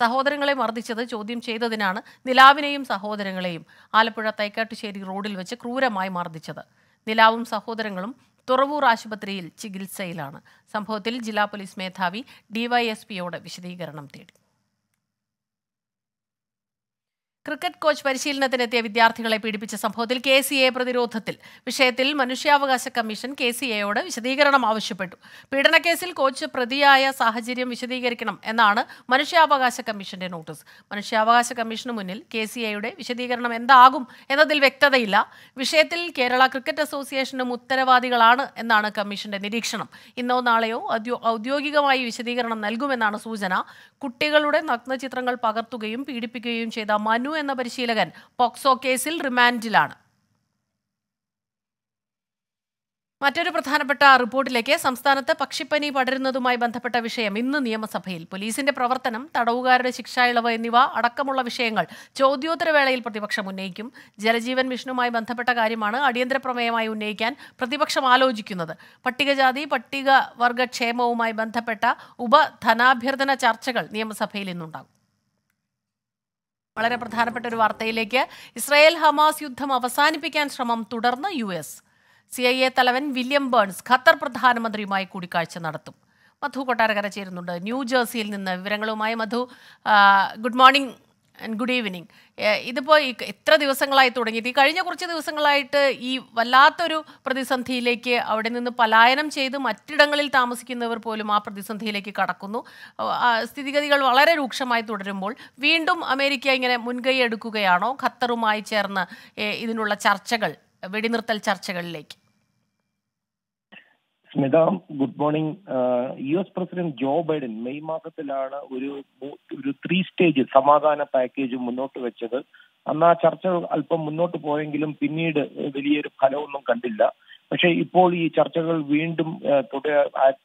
സഹോദരങ്ങളെ മർദ്ദിച്ചത് ചോദ്യം ചെയ്തതിനാണ് നിലാവിനെയും സഹോദരങ്ങളെയും ആലപ്പുഴ തൈക്കാട്ടുശ്ശേരി റോഡിൽ വെച്ച് ക്രൂരമായി മർദ്ദിച്ചത്. നിലാവും സഹോദരങ്ങളും തുറവൂർ ആശുപത്രിയിൽ ചികിത്സയിലാണ്. സംഭവത്തിൽ ജില്ലാ പോലീസ് മേധാവി ഡിവൈഎസ്പിയോട് വിശദീകരണം തേടി. ക്രിക്കറ്റ് കോച്ച് പരിശീലനത്തിനെത്തിയ വിദ്യാർത്ഥികളെ പീഡിപ്പിച്ച സംഭവത്തിൽ കെ സി എ പ്രതിരോധത്തിൽ വിഷയത്തിൽ മനുഷ്യാവകാശ കമ്മീഷൻ കെ സി എയോട് വിശദീകരണം ആവശ്യപ്പെട്ടു. പീഡനക്കേസിൽ കോച്ച് പ്രതിയായ സാഹചര്യം വിശദീകരിക്കണം എന്നാണ് മനുഷ്യാവകാശ കമ്മീഷന്റെ നോട്ടീസ്. മനുഷ്യാവകാശ കമ്മീഷന് മുന്നിൽ കെ സി എയുടെ വിശദീകരണം എന്താകും എന്നതിൽ വ്യക്തതയില്ല. വിഷയത്തിൽ കേരള ക്രിക്കറ്റ് അസോസിയേഷനും ഉത്തരവാദികളാണ് എന്നാണ് കമ്മീഷന്റെ നിരീക്ഷണം. ഇന്നോ നാളെയോ ഔദ്യോഗികമായി വിശദീകരണം നൽകുമെന്നാണ് സൂചന. കുട്ടികളുടെ നഗ്നചിത്രങ്ങൾ പകർത്തുകയും പീഡിപ്പിക്കുകയും ചെയ്ത മനു എന്ന പരിശീലകൻ പോക്സോ കേസിൽ റിമാൻഡിലാണ്. മറ്റൊരു പ്രധാനപ്പെട്ട റിപ്പോർട്ടിലേക്ക് സംസ്ഥാനത്ത് പക്ഷിപ്പനി പടരുന്നതുമായി ബന്ധപ്പെട്ട വിഷയം ഇന്ന് നിയമസഭയിൽ. പോലീസിന്റെ പ്രവർത്തനം തടവുകാരുടെ ശിക്ഷായിളവ് എന്നിവ അടക്കമുള്ള വിഷയങ്ങൾ ചോദ്യോത്തരവേളയിൽ പ്രതിപക്ഷം ഉന്നയിക്കും. ജലജീവൻ മിഷനുമായി ബന്ധപ്പെട്ട കാര്യമാണ് അടിയന്തര പ്രമേയമായി ഉന്നയിക്കാൻ പ്രതിപക്ഷം ആലോചിക്കുന്നത്. പട്ടികജാതി പട്ടികവർഗ ക്ഷേമവുമായി ബന്ധപ്പെട്ട ഉപധനാഭ്യർത്ഥന ചർച്ചകൾ നിയമസഭയിൽ ഇന്നുണ്ടാകും. വളരെ പ്രധാനപ്പെട്ട ഒരു വാർത്തയിലേക്ക്. ഇസ്രായേൽ ഹമാസ് യുദ്ധം അവസാനിപ്പിക്കാൻ ശ്രമം തുടർന്ന് U S. C I A തലവൻ വില്യം ബേൺസ് ഖത്തർ പ്രധാനമന്ത്രിയുമായി കൂടിക്കാഴ്ച നടത്തും. മധു കൊട്ടാരകര ചേരുന്നുണ്ട്. ന്യൂജേഴ്സിയിൽ നിന്ന് വിവരങ്ങളുമായി Madhu. Good morning and good evening ഇതിപ്പോൾ ഈ എത്ര ദിവസങ്ങളായി തുടങ്ങിയിട്ട് ഈ കഴിഞ്ഞ കുറച്ച് ദിവസങ്ങളായിട്ട് ഈ വല്ലാത്തൊരു പ്രതിസന്ധിയിലേക്ക് അവിടെ നിന്ന് പലായനം ചെയ്ത് മറ്റിടങ്ങളിൽ താമസിക്കുന്നവർ പോലും ആ പ്രതിസന്ധിയിലേക്ക് കടക്കുന്നു. സ്ഥിതിഗതികൾ വളരെ രൂക്ഷമായി തുടരുമ്പോൾ വീണ്ടും അമേരിക്ക ഇങ്ങനെ മുൻകൈ എടുക്കുകയാണോ ഖത്തറുമായി ചേർന്ന് ഇതിനുള്ള ചർച്ചകൾ വെടിനിർത്തൽ ചർച്ചകളിലേക്ക്. Smitha good morning. U S president Joe Biden May മാസത്തിലാണ് ഒരു ഒരു ത്രീ സ്റ്റേജ് സമാധാന പാക്കേജ് മുന്നോട്ട് വെച്ചത്. അന്ന് ആ ചർച്ച അല്പം മുന്നോട്ട് പോയെങ്കിലും പിന്നീട് വലിയൊരു ഫലമൊന്നും കണ്ടില്ല. പക്ഷേ ഇപ്പോൾ ഈ ചർച്ചകൾ വീണ്ടും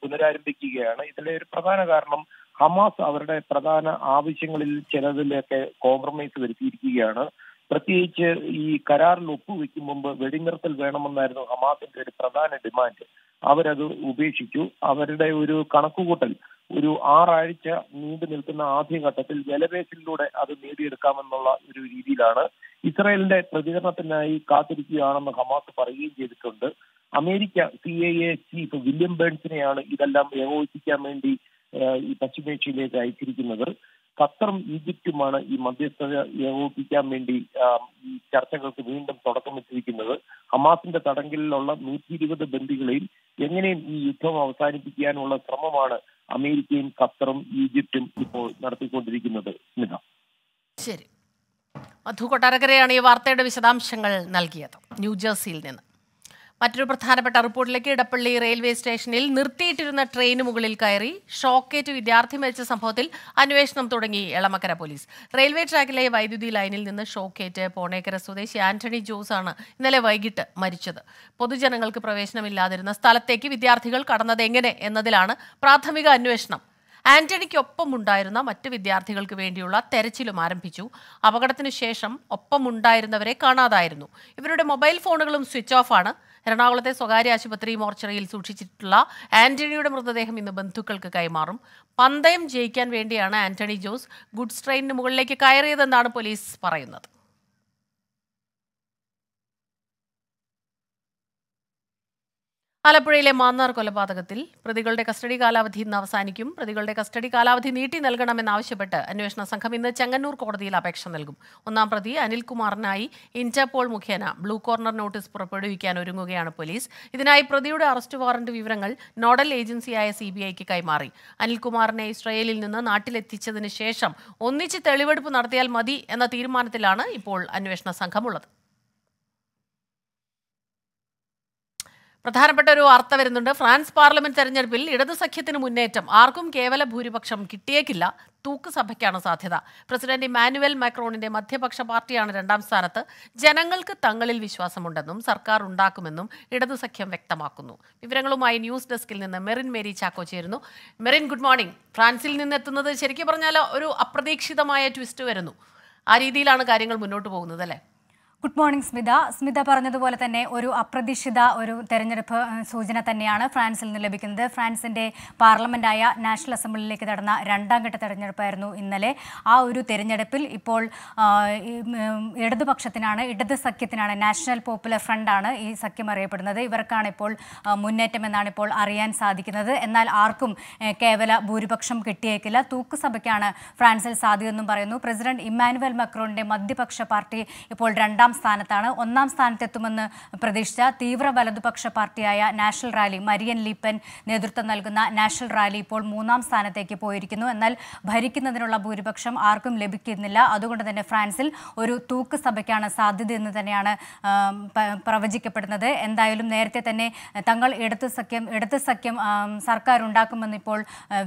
പുനരാരംഭിക്കുകയാണ്. ഇതിലെ ഒരു പ്രധാന കാരണം ഹമാസ് അവരുടെ പ്രധാന ആവശ്യങ്ങളിൽ ചിലതിലൊക്കെ കോംപ്രമൈസ് വരുത്തിയിരിക്കുകയാണ്. പ്രത്യേകിച്ച് ഈ കരാറിൽ ഒപ്പുവെക്കും മുമ്പ് വെടിനിർത്തൽ വേണമെന്നായിരുന്നു ഹമാസിന്റെ ഒരു പ്രധാന ഡിമാൻഡ് അവരത് ഉപേക്ഷിച്ചു. അവരുടെ ഒരു കണക്കുകൂട്ടൽ ഒരു ആറാഴ്ച നീണ്ടു നിൽക്കുന്ന ആദ്യഘട്ടത്തിൽ ജലബേസിലൂടെ അത് നേടിയെടുക്കാമെന്നുള്ള ഒരു രീതിയിലാണ് ഇസ്രായേലിന്റെ പ്രതികരണത്തിനായി കാത്തിരിക്കുകയാണെന്ന് ഹമാസ് പറയുകയും ചെയ്തിട്ടുണ്ട്. America C I A chief William ബേൺസിനെയാണ് ഇതെല്ലാം ഏകോപിപ്പിക്കാൻ വേണ്ടി ഈ പശ്ചിമേഷ്യയിലേക്ക് അയച്ചിരിക്കുന്നത്. ഖത്തറും ഈജിപ്തുമാണ് ഈ മധ്യസ്ഥ ഏകോപിപ്പിക്കാൻ വേണ്ടി ഈ ചർച്ചകൾക്ക് വീണ്ടും തുടക്കം വെച്ചിരിക്കുന്നത്. ഹമാസിന്റെ തടങ്കലിലുള്ള നൂറ്റി ഇരുപത് ബന്ദികളെയും എങ്ങനെയും ഈ യുദ്ധം അവസാനിപ്പിക്കാനുള്ള ശ്രമമാണ് അമേരിക്കയും ഖത്തറും ഈജിപ്തും ഇപ്പോൾ നടത്തിക്കൊണ്ടിരിക്കുന്നത്. സ്മിത. ശരി. മധു കൊട്ടാരക്കരയാണ് ഈ വാർത്തയുടെ വിശദാംശങ്ങൾ നൽകിയത്. ന്യൂജേഴ്സിയിൽ നിന്ന്. മറ്റൊരു പ്രധാനപ്പെട്ട റിപ്പോർട്ടിലേക്ക് ഇടപ്പള്ളി റെയിൽവേ സ്റ്റേഷനിൽ നിർത്തിയിട്ടിരുന്ന ട്രെയിന് മുകളിൽ കയറി ഷോക്കേറ്റ് വിദ്യാർത്ഥി മരിച്ച സംഭവത്തിൽ അന്വേഷണം തുടങ്ങി എളമക്കര പോലീസ്. റെയിൽവേ ട്രാക്കിലെ വൈദ്യുതി ലൈനിൽ നിന്ന് ഷോക്കേറ്റ് പോണേക്കര സ്വദേശി ആന്റണി ജോസ് ആണ് ഇന്നലെ വൈകിട്ട് മരിച്ചത്. പൊതുജനങ്ങൾക്ക് പ്രവേശനമില്ലാതിരുന്ന സ്ഥലത്തേക്ക് വിദ്യാർത്ഥികൾ കടന്നത് എങ്ങനെ എന്നതിലാണ് പ്രാഥമിക അന്വേഷണം. ആന്റണിക്കൊപ്പം ഉണ്ടായിരുന്ന മറ്റ് വിദ്യാർത്ഥികൾക്ക് വേണ്ടിയുള്ള തെരച്ചിലും ആരംഭിച്ചു. അപകടത്തിന് ശേഷം ഒപ്പമുണ്ടായിരുന്നവരെ കാണാതായിരുന്നു. ഇവരുടെ മൊബൈൽ ഫോണുകളും സ്വിച്ച് ഓഫ് ആണ്. എറണാകുളത്തെ സ്വകാര്യ ആശുപത്രി മോർച്ചറിയിൽ സൂക്ഷിച്ചിട്ടുള്ള ആന്റണിയുടെ മൃതദേഹം ഇന്ന് ബന്ധുക്കൾക്ക് കൈമാറും. പന്തയം ജയിക്കാൻ വേണ്ടിയാണ് ആന്റണി ജോസ് ഗുഡ്സ് ട്രെയിനിന് മുകളിലേക്ക് കയറിയതെന്നാണ് പോലീസ് പറയുന്നത്. ആലപ്പുഴയിലെ മാന്നാർ കൊലപാതകത്തിൽ പ്രതികളുടെ കസ്റ്റഡി കാലാവധി ഇന്ന് അവസാനിക്കും. പ്രതികളുടെ കസ്റ്റഡി കാലാവധി നീട്ടി നൽകണമെന്നാവശ്യപ്പെട്ട് അന്വേഷണ സംഘം ഇന്ന് ചെങ്ങന്നൂർ കോടതിയിൽ അപേക്ഷ നൽകും. ഒന്നാം പ്രതി അനിൽകുമാറിനായി ഇന്റർപോൾ മുഖേന ബ്ലൂ കോർണർ നോട്ടീസ് പുറപ്പെടുവിക്കാൻ ഒരുങ്ങുകയാണ് പോലീസ്. ഇതിനായി പ്രതിയുടെ അറസ്റ്റ് വാറന്റ് വിവരങ്ങൾ നോഡൽ ഏജൻസിയായ സി ബി ഐക്ക് കൈമാറി അനിൽകുമാറിനെ ഇസ്രയേലിൽ നിന്ന് നാട്ടിലെത്തിച്ചതിന് ശേഷം ഒന്നിച്ച് തെളിവെടുപ്പ് നടത്തിയാൽ മതി എന്ന തീരുമാനത്തിലാണ് ഇപ്പോൾ അന്വേഷണ സംഘമുള്ളത്. പ്രധാനപ്പെട്ട ഒരു വാർത്ത വരുന്നുണ്ട്. ഫ്രാൻസ് പാർലമെന്റ് തെരഞ്ഞെടുപ്പിൽ ഇടതു സഖ്യത്തിന് മുന്നേറ്റം. ആർക്കും കേവല ഭൂരിപക്ഷം കിട്ടിയേക്കില്ല. തൂക്ക് സഭയ്ക്കാണ് സാധ്യത. പ്രസിഡന്റ് ഇമാനുവൽ മാക്രോണിന്റെ മധ്യപക്ഷ പാർട്ടിയാണ് രണ്ടാം സ്ഥാനത്ത്. ജനങ്ങൾക്ക് തങ്ങളിൽ വിശ്വാസമുണ്ടെന്നും സർക്കാർ ഉണ്ടാക്കുമെന്നും ഇടതു സഖ്യം വ്യക്തമാക്കുന്നു. വിവരങ്ങളുമായി ന്യൂസ് ഡെസ്കിൽ നിന്ന് മെറിൻ മേരി ചാക്കോ ചേരുന്നു. Merin good morning. ഫ്രാൻസിൽ നിന്ന് എത്തുന്നത് ശരിക്കും പറഞ്ഞാൽ ഒരു അപ്രതീക്ഷിതമായ ട്വിസ്റ്റ് വരുന്നു. ആ രീതിയിലാണ് കാര്യങ്ങൾ മുന്നോട്ട് പോകുന്നത് അല്ലേ? ഗുഡ് മോർണിംഗ് സ്മിത സ്മിത പറഞ്ഞതുപോലെ തന്നെ ഒരു അപ്രതീക്ഷിത ഒരു തെരഞ്ഞെടുപ്പ് സൂചന തന്നെയാണ് ഫ്രാൻസിൽ നിന്ന് ലഭിക്കുന്നത്. ഫ്രാൻസിന്റെ പാർലമെന്റായ നാഷണൽ അസംബ്ലിയിലേക്ക് നടന്ന രണ്ടാം ഘട്ട തെരഞ്ഞെടുപ്പായിരുന്നു ഇന്നലെ. ആ ഒരു തെരഞ്ഞെടുപ്പിൽ ഇപ്പോൾ ഇടതുപക്ഷത്തിനാണ് ഇടത് സഖ്യത്തിനാണ് നാഷണൽ പോപ്പുലർ ഫ്രണ്ടാണ് ഈ സഖ്യം അറിയപ്പെടുന്നത്. ഇവർക്കാണ് ഇപ്പോൾ മുന്നേറ്റം എന്നാണ് ഇപ്പോൾ അറിയാൻ സാധിക്കുന്നത്. എന്നാൽ ആർക്കും കേവല ഭൂരിപക്ഷം കിട്ടിയേക്കില്ല. തൂക്കുസഭയ്ക്കാണ് ഫ്രാൻസിൽ സാധ്യതയെന്നും പറയുന്നു. പ്രസിഡന്റ് ഇമ്മാനുവൽ മക്രോണിന്റെ മധ്യപക്ഷ പാർട്ടി ഇപ്പോൾ രണ്ടാം സ്ഥാനത്താണ്. ഒന്നാം സ്ഥാനത്തെത്തുമെന്ന് പ്രതീക്ഷിച്ച തീവ്ര വലതുപക്ഷ പാർട്ടിയായ national rally Marine Le Pen നേതൃത്വം നൽകുന്ന നാഷണൽ റാലി ഇപ്പോൾ മൂന്നാം സ്ഥാനത്തേക്ക് പോയിരിക്കുന്നു. എന്നാൽ ഭരിക്കുന്നതിനുള്ള ഭൂരിപക്ഷം ആർക്കും ലഭിക്കുന്നില്ല. അതുകൊണ്ട് തന്നെ ഫ്രാൻസിൽ ഒരു തൂക്ക് സഭയ്ക്കാണ് സാധ്യതയെന്ന് തന്നെയാണ് പ്രവചിക്കപ്പെടുന്നത്. എന്തായാലും നേരത്തെ തന്നെ തങ്ങൾ ഇടത് സഖ്യം ഇടത് സഖ്യം സർക്കാർ ഉണ്ടാക്കുമെന്ന് ഇപ്പോൾ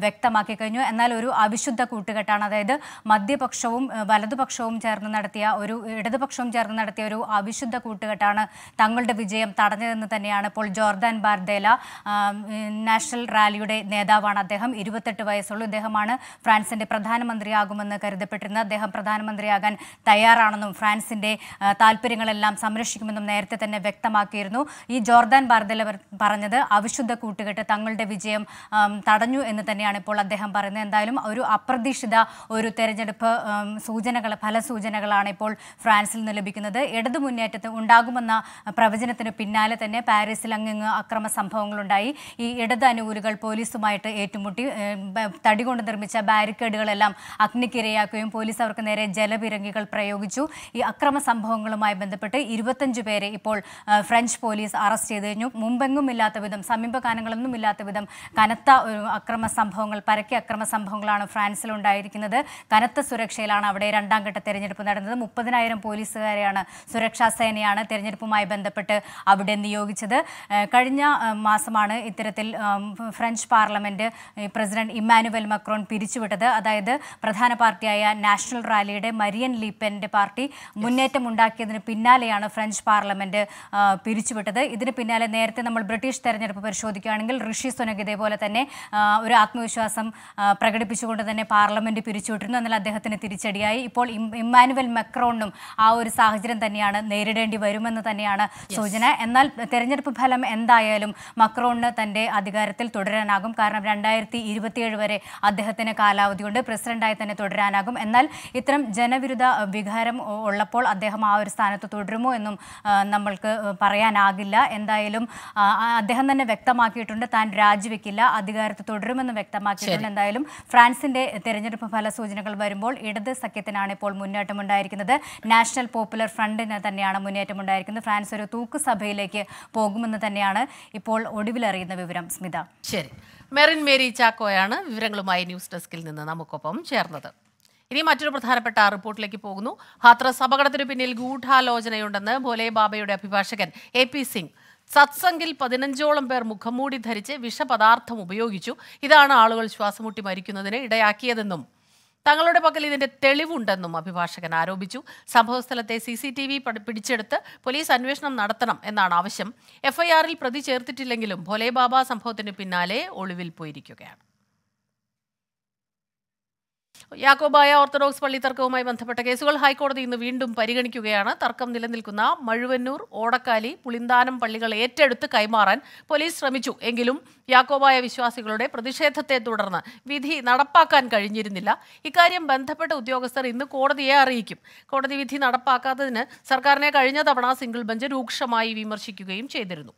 വ്യക്തമാക്കി കഴിഞ്ഞു. എന്നാൽ ഒരു അവിശുദ്ധ കൂട്ടുകെട്ടാണ്. അതായത് മധ്യപക്ഷവും വലതുപക്ഷവും ചേർന്ന് നടത്തിയ ഒരു ഇടതുപക്ഷവും ചേർന്ന് ഒരു അവിശുദ്ധ കൂട്ടുകെട്ടാണ് തങ്ങളുടെ വിജയം തടഞ്ഞതെന്ന് തന്നെയാണ് ഇപ്പോൾ ജോർദാൻ ബാർദേല നാഷണൽ റാലിയുടെ നേതാവാണ് അദ്ദേഹം. ഇരുപത്തെട്ട് വയസ്സുള്ളൂ ഇദ്ദേഹമാണ് ഫ്രാൻസിന്റെ പ്രധാനമന്ത്രിയാകുമെന്ന് കരുതപ്പെട്ടിരുന്ന അദ്ദേഹം പ്രധാനമന്ത്രിയാകാൻ തയ്യാറാണെന്നും ഫ്രാൻസിന്റെ താല്പര്യങ്ങളെല്ലാം സംരക്ഷിക്കുമെന്നും നേരത്തെ തന്നെ വ്യക്തമാക്കിയിരുന്നു. ഈ ജോർദാൻ ബാർദേല പറ- പറഞ്ഞത് അവിശുദ്ധ കൂട്ടുകെട്ട് തങ്ങളുടെ വിജയം തടഞ്ഞു എന്ന് തന്നെയാണ് ഇപ്പോൾ അദ്ദേഹം പറയുന്നത്. എന്തായാലും ഒരു അപ്രതീക്ഷിത ഒരു തെരഞ്ഞെടുപ്പ് സൂചനകൾ ഫലസൂചനകളാണ് ഇപ്പോൾ ഫ്രാൻസിൽ നിന്ന് ലഭിക്കുന്നത്. ഇടതു മുന്നേറ്റത്ത് ഉണ്ടാകുമെന്ന പ്രവചനത്തിന് പിന്നാലെ തന്നെ പാരീസിൽ അങ്ങിങ്ങ് അക്രമ സംഭവങ്ങളുണ്ടായി. ഈ ഇടത് അനുകൂലികൾ പോലീസുമായിട്ട് ഏറ്റുമുട്ടി. തടി കൊണ്ട് നിർമ്മിച്ച ബാരിക്കേഡുകളെല്ലാം അഗ്നിക്കിരയാക്കുകയും പോലീസ് അവർക്ക് നേരെ ജലവിരങ്ങികൾ പ്രയോഗിച്ചു. ഈ അക്രമ സംഭവങ്ങളുമായി ബന്ധപ്പെട്ട് ഇരുപത്തഞ്ച് പേരെ ഇപ്പോൾ ഫ്രഞ്ച് പോലീസ് അറസ്റ്റ് ചെയ്ത് കഴിഞ്ഞു മുമ്പെങ്ങും ഇല്ലാത്ത വിധം സമീപകാലങ്ങളൊന്നും ഇല്ലാത്ത വിധം കനത്ത അക്രമ സംഭവങ്ങൾ പരക്കെ അക്രമ സംഭവങ്ങളാണ് ഫ്രാൻസിൽ ഉണ്ടായിരിക്കുന്നത് കനത്ത സുരക്ഷയിലാണ് അവിടെ രണ്ടാം ഘട്ട തെരഞ്ഞെടുപ്പ് നടന്നത്. മുപ്പതിനായിരം പോലീസുകാരെയാണ് സുരക്ഷാ സേനയാണ് തിരഞ്ഞെടുപ്പുമായി ബന്ധപ്പെട്ട് അവിടെ നിയോഗിച്ചത്. കഴിഞ്ഞ മാസമാണ് ഇത്തരത്തിൽ French parliament president Emmanuel Macron പിരിച്ചുവിട്ടത്. അതായത് പ്രധാന പാർട്ടിയായ നാഷണൽ റാലിയുടെ മരിയൻ ലീപ്പന്റെ പാർട്ടി മുന്നേറ്റം ഉണ്ടാക്കിയതിന് പിന്നാലെയാണ് ഫ്രഞ്ച് പാർലമെന്റ് പിരിച്ചുവിട്ടത്. ഇതിന് പിന്നാലെ നേരത്തെ നമ്മൾ ബ്രിട്ടീഷ് തെരഞ്ഞെടുപ്പ് പരിശോധിക്കുകയാണെങ്കിൽ ഋഷി സുനക് ഇതേപോലെ തന്നെ ഒരു ആത്മവിശ്വാസം പ്രകടിപ്പിച്ചുകൊണ്ട് തന്നെ പാർലമെന്റ് പിരിച്ചുവിട്ടിരുന്നു. എന്നാൽ അദ്ദേഹത്തിന് തിരിച്ചടിയായി. ഇപ്പോൾ ഇമ്മാനുവൽ മെക്രോണിനും ആ ഒരു സാഹചര്യം തന്നെയാണ് നേരിടേണ്ടി വരുമെന്ന് തന്നെയാണ് സൂചന. എന്നാൽ തെരഞ്ഞെടുപ്പ് ഫലം എന്തായാലും മക്രോണിന് തന്റെ അധികാരത്തിൽ തുടരാനാകും. കാരണം രണ്ടായിരത്തി ഇരുപത്തിയേഴ് വരെ അദ്ദേഹത്തിന് കാലാവധിയുണ്ട് പ്രസിഡന്റായി തന്നെ തുടരാനാകും. എന്നാൽ ഇത്തരം ജനവിരുദ്ധ വികാരം ഉള്ളപ്പോൾ അദ്ദേഹം ആ ഒരു സ്ഥാനത്ത് തുടരുമോ എന്നും നമ്മൾക്ക് പറയാനാകില്ല. എന്തായാലും അദ്ദേഹം തന്നെ വ്യക്തമാക്കിയിട്ടുണ്ട്. താൻ രാജിവെക്കില്ല. അധികാരത്തിൽ തുടരുമെന്ന് വ്യക്തമാക്കിയിട്ടുണ്ട്. എന്തായാലും ഫ്രാൻസിന്റെ തെരഞ്ഞെടുപ്പ് ഫല സൂചനകൾ വരുമ്പോൾ ഇടത് സഖ്യത്തിനാണ് ഇപ്പോൾ മുന്നേറ്റമുണ്ടായിരിക്കുന്നത്. നാഷണൽ പോപ്പുലർ ഫ്രണ്ടിന് തന്നെയാണ് മുന്നേറ്റമുണ്ടായിരിക്കുന്നത് ഫ്രാൻസ് ഒരു തൂക്ക് സഭയിലേക്ക് പോകുമെന്ന് തന്നെയാണ് ഇപ്പോൾ ഒടുവിലറിയുന്ന വിവരം സ്മിത. ശരി. മെറിൻ മേരി ചാക്കോയാണ് വിവരങ്ങളുമായി ന്യൂസ് ഡെസ്കിൽ നിന്ന് നമുക്കൊപ്പം ചേർന്നത്. ഇനി മറ്റൊരു പ്രധാനപ്പെട്ട റിപ്പോർട്ടിലേക്ക് പോകുന്നു. ഹാത്രസ് അപകടത്തിനു പിന്നിൽ ഗൂഢാലോചനയുണ്ടെന്ന് ഭോലെ ബാബയുടെ അഭിഭാഷകൻ എ പി സിംഗ്. സത്സംഗിൽ പതിനഞ്ചോളം പേർ മുഖംമൂടി ധരിച്ച് വിഷപദാർത്ഥം ഉപയോഗിച്ചു. ഇതാണ് ആളുകൾ ശ്വാസമുട്ടി മരിക്കുന്നതിന് ഇടയാക്കിയതെന്നും തങ്ങളുടെ പക്കൽ ഇതിന്റെ തെളിവുണ്ടെന്നും അഭിഭാഷകൻ ആരോപിച്ചു. സംഭവസ്ഥലത്തെ സി സി ടി വി പിടിച്ചെടുത്ത് പോലീസ് അന്വേഷണം നടത്തണം എന്നാണ് ആവശ്യം. എഫ്ഐആറിൽ പ്രതി ചേർത്തിട്ടില്ലെങ്കിലും ഭോലെ ബാബ സംഭവത്തിന് പിന്നാലെ ഒളിവിൽ പോയിരിക്കുകയാണ്. യാക്കോബായ ഓർത്തഡോക്സ് പള്ളി തർക്കവുമായി ബന്ധപ്പെട്ട കേസുകൾ ഹൈക്കോടതി ഇന്ന് വീണ്ടും പരിഗണിക്കുകയാണ്. തർക്കം നിലനിൽക്കുന്ന മഴുവന്നൂർ ഓടക്കാലി പുളിന്താനം പള്ളികൾ ഏറ്റെടുത്ത് കൈമാറാൻ പോലീസ് ശ്രമിച്ചു. എങ്കിലും യാക്കോബായ വിശ്വാസികളുടെ പ്രതിഷേധത്തെ തുടർന്ന് വിധി നടപ്പാക്കാൻ കഴിഞ്ഞിരുന്നില്ല. ഇക്കാര്യം ബന്ധപ്പെട്ട ഉദ്യോഗസ്ഥർ ഇന്ന് കോടതിയെ അറിയിക്കും. കോടതി വിധി നടപ്പാക്കാത്തതിന് സർക്കാരിനെ കഴിഞ്ഞ തവണ സിംഗിൾ ബെഞ്ച് രൂക്ഷമായി വിമർശിക്കുകയും ചെയ്തിരുന്നു.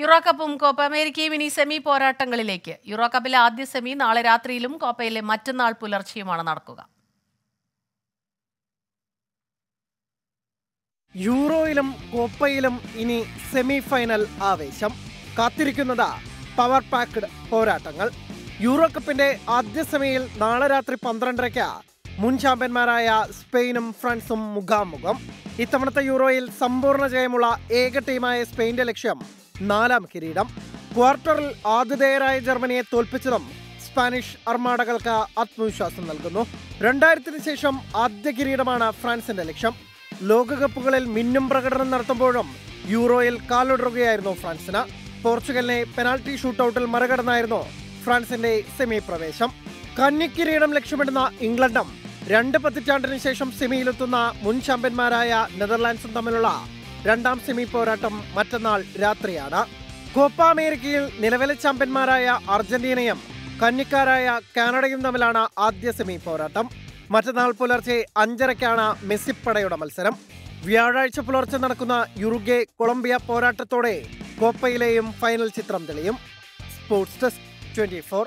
യൂറോ കപ്പും കോപ്പ അമേരിക്കയും ഇനി സെമി പോരാട്ടങ്ങളിലേക്ക്. യൂറോ കപ്പിലെ ആദ്യ സെമി നാളെ രാത്രിയിലും കോപ്പയിലെ മറ്റന്നാൾ പുലർച്ചെയുമാണ് നടക്കുക. യൂറോയിലും കോപ്പയിലും ഇനി സെമി ഫൈനൽ ആവേശം. കാത്തിരിക്കുന്നത് പവർ പാക്ഡ് പോരാട്ടങ്ങൾ. യൂറോ കപ്പിന്റെ ആദ്യ സെമിയിൽ നാളെ രാത്രി പന്ത്രണ്ടരയ്ക്ക് മുൻ ചാമ്പ്യന്മാരായ സ്പെയിനും ഫ്രാൻസും മുഖാമുഖം. ഇത്തവണത്തെ യൂറോയിൽ സമ്പൂർണ ജയമുള്ള ഏക ടീമായ സ്പെയിന്റെ ലക്ഷ്യം നാലാം കിരീടം. ക്വാർട്ടറിൽ ആതിഥേയരായ ജർമ്മനിയെ തോൽപ്പിച്ചതും സ്പാനിഷ് അർമാഡകൾക്ക് ആത്മവിശ്വാസം നൽകുന്നു. രണ്ടായിരത്തിന് ശേഷം ആദ്യ കിരീടമാണ് ഫ്രാൻസിന്റെ ലക്ഷ്യം. ലോകകപ്പുകളിൽ മിന്നും പ്രകടനം നടത്തുമ്പോഴും യൂറോയിൽ കാലൊടുകയായിരുന്നു ഫ്രാൻസിന്. പോർച്ചുഗലിനെ പെനാൽറ്റി ഷൂട്ടൌട്ടിൽ മറികടന്നായിരുന്നു ഫ്രാൻസിന്റെ സെമി പ്രവേശം കന്നിക്കിരീടം ലക്ഷ്യമിടുന്ന ഇംഗ്ലണ്ടും രണ്ട് പതിറ്റാണ്ടിന് ശേഷം സെമിയിലെത്തുന്ന മുൻ ചാമ്പ്യന്മാരായ നെതർലാൻഡ്സും തമ്മിലുള്ള രണ്ടാം സെമി പോരാട്ടം മറ്റന്നാൾ രാത്രിയാണ്. കോപ്പ അമേരിക്കയിൽ നിലവിലെ ചാമ്പ്യന്മാരായ അർജന്റീനയും കന്നിക്കാരായ കാനഡയും തമ്മിലാണ് ആദ്യ സെമി പോരാട്ടം. മറ്റന്നാൾ പുലർച്ചെ അഞ്ചരയ്ക്കാണ് മെസ്സിപ്പടയുടെ മത്സരം. വ്യാഴാഴ്ച പുലർച്ചെ നടക്കുന്ന യുറുഗെ കൊളംബിയ പോരാട്ടത്തോടെ കോപ്പയിലെയും ഫൈനൽ ചിത്രം തെളിയും. സ്പോർട്സ് ഡെസ്ക് ട്വന്റി ഫോർ